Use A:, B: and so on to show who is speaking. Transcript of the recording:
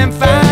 A: can't find